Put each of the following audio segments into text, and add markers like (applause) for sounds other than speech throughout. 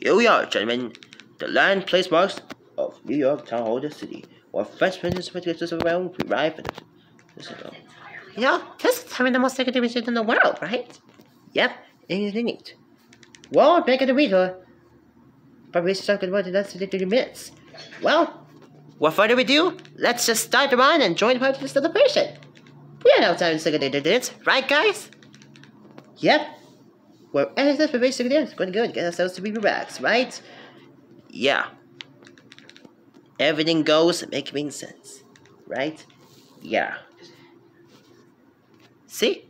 Here we are, gentlemen. The land place marks of New York Town Hall the City, where French President Francis around arrived. You know, this is having the most secret division in the world, right? Yep, anything it. Well, back at the reader. Probably stuck about the last 30 minutes. Well, without further ado, let's just start around and join part of the celebration. We are now time to second minutes, right guys? Yep. We're anything for basic dance. Going to go and get ourselves to be relaxed, right? Yeah. Everything goes making sense. Right? Yeah. See?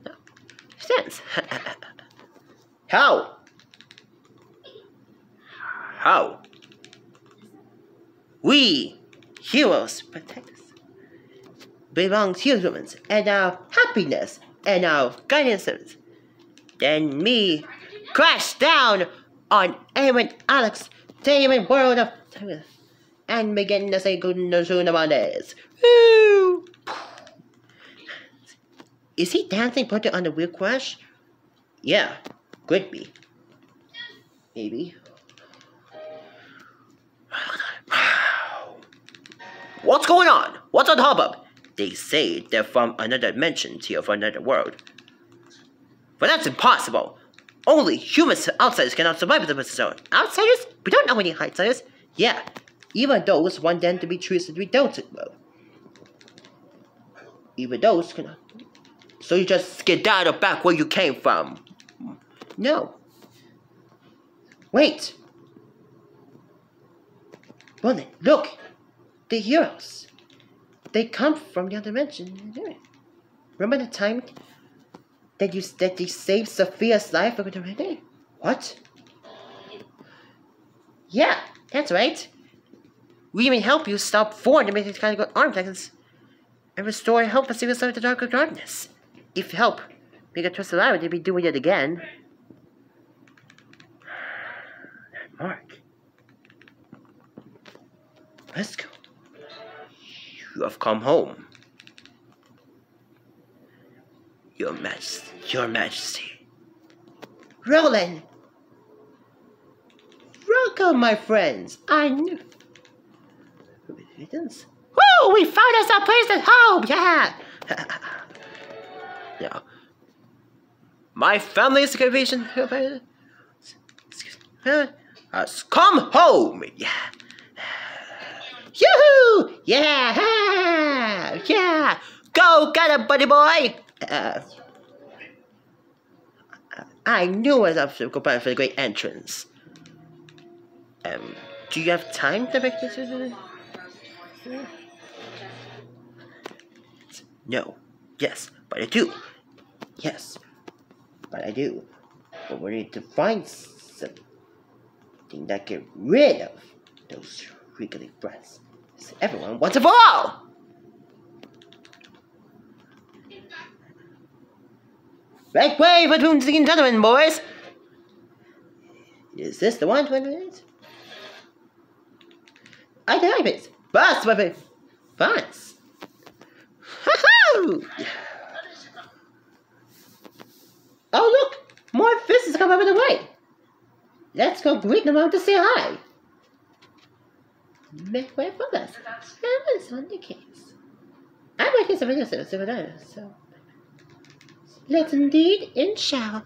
Sense. (laughs) How? How? We, heroes, protect us. Belong to humans and our happiness and our guidance. Then me crash down on Aaron Alex Damon World of and begin to say good news about this. Is he dancing putting on the wheel crash? Yeah, could be. Maybe. What's going on? What's on hubbub? They say they're from another dimension here from another world. But that's impossible. Only humans outsiders cannot survive in the zone. Outsiders? We don't know any outsiders. Yeah, even those want them to be treated be don't well. Even those cannot. So you just skedaddle back where you came from. No. Wait. Well look. The heroes. They come from the other dimension. Remember the time that you that you saved Sophia's life over the Renee? What? Yeah, that's right. We may help you stop four kind of arm seconds and restore help us save of the dark darkness. If you help, we can trust library to be doing it again. Mark. Let's go. You have come home. Your Majesty. Your Majesty. Roland! Welcome, my friends. I knew. Woo! We found us a place at home! Yeah! (laughs) yeah. My family's occupation has come home! Yeah! Yoo-hoo! Yeah! (laughs) Yeah! Go get it, buddy boy! Uh, I knew I was to go back for the great entrance. Um, do you have time to make this? No. Yes, but I do. Yes, but I do. But we need to find something that get rid of those wriggly breaths. Everyone wants a fall! Right way between the gentlemen, boys! Is this the one, 20 minutes? I like it. Bust with it. Bust. Oh, look! More fists come over the way. Let's go greet them out to say hi. Make way for us. Was on the case. I'm working some this, so let's indeed in shower.